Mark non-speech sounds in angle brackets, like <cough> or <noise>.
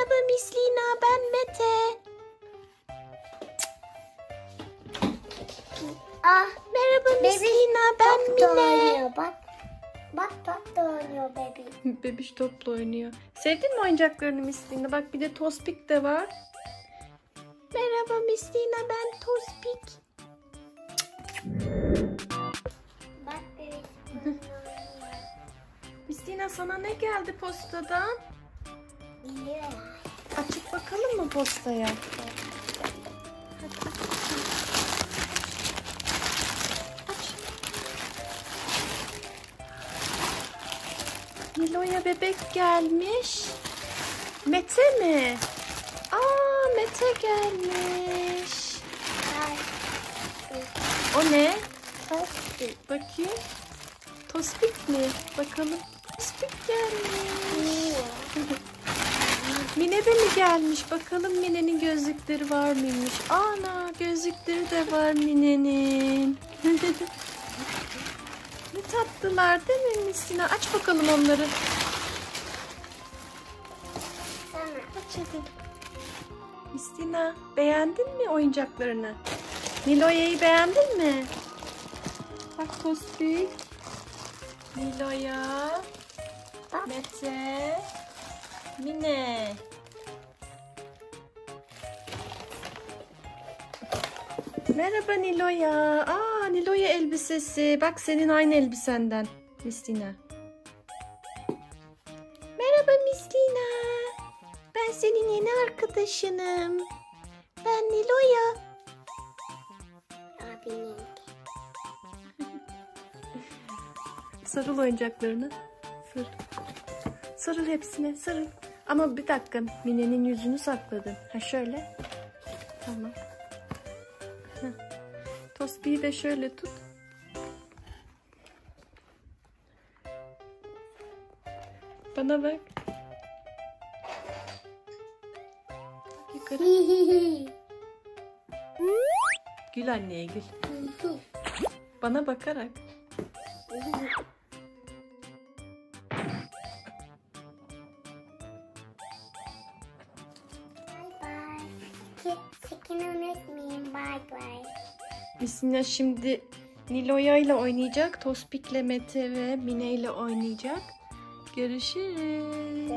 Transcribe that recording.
Merhaba Miss Lina, ben Mete. Ah Merhaba Miss Bebiş, Lina, ben top da Mine. oynuyor bak. Bak top da oynuyor bebi. <laughs> Bebiş topla oynuyor. Sevdin mi oyuncaklarını Miss Lina? Bak bir de Tospik de var. Merhaba Miss Lina, ben Tospik. Bak bebi. <laughs> Sana ne geldi postadan? Açıp bakalım mı postaya? Nilo'ya bebek gelmiş. Mete mi? Aa Mete gelmiş. O ne? Tosti. Bakayım. Tospik mi? Bakalım. Tospik gelmiş. <laughs> Mine de mi gelmiş? Bakalım Mine'nin gözlükleri var mıymış? Ana gözlükleri de var Mine'nin. <laughs> ne tatlılar değil mi Misina? Aç bakalım onları. Aç hadi. Misina beğendin mi oyuncaklarını? Nilo'ya'yı beğendin mi? Bak Tospik. Nilo'ya. Mete. Mine. Merhaba Nilo'ya. Aa Nilo'ya elbisesi. Bak senin aynı elbisenden. Mistina. Merhaba Mislina. Ben senin yeni arkadaşınım. Ben Nilo'ya. Sarıl oyuncaklarını. Sarıl. Sarıl hepsine sarıl. Ama bir dakika Mine'nin yüzünü sakladın. Ha şöyle. Tamam. Heh. Tospi'yi de şöyle tut. Bana bak. Yukarı. <laughs> Gül anneye gül. Bana bakarak. Ke- Sakın unutmayın. Bye bye. Misina şimdi Nilo'ya ile oynayacak. Tospik'le Mete ve Mine ile oynayacak. Görüşürüz.